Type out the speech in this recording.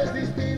this distintos.